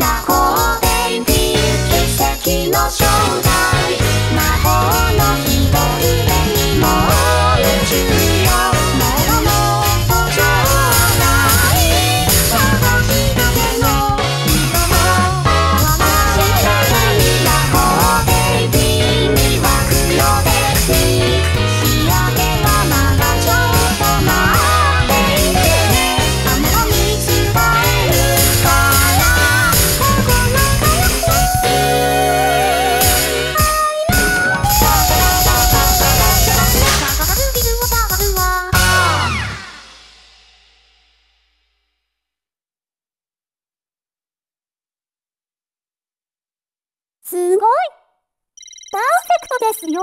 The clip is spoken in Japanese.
呀すごい。パーフェクトですよ。